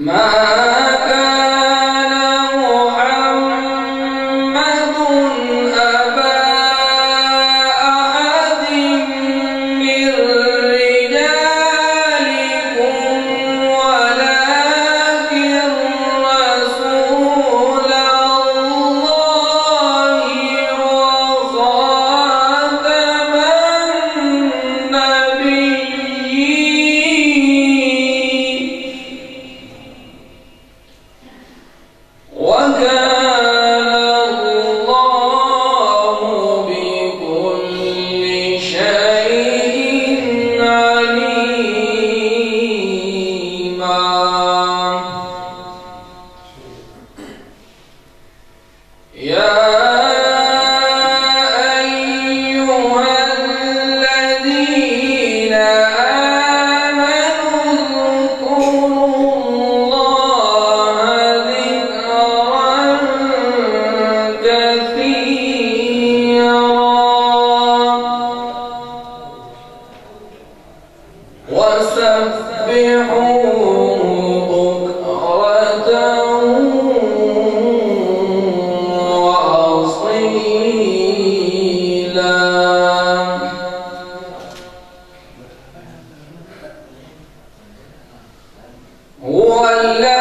ما Yeah. هو الذي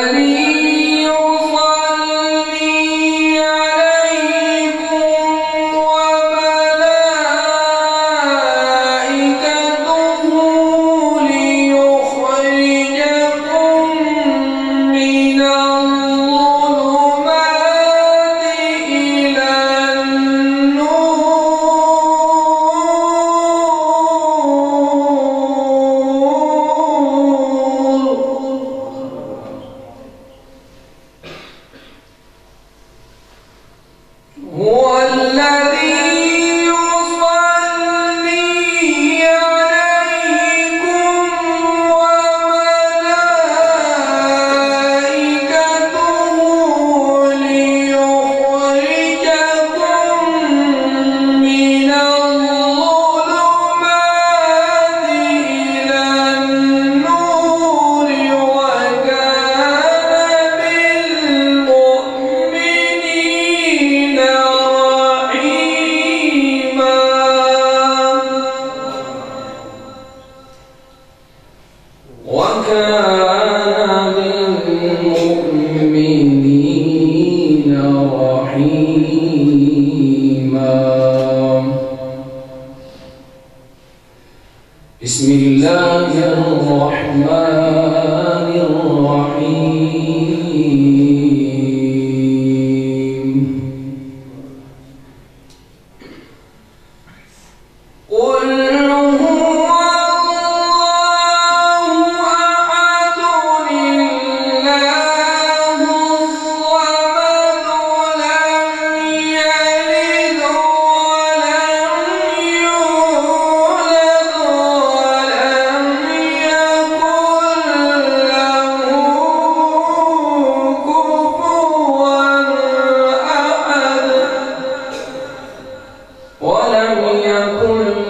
الرحمن يكن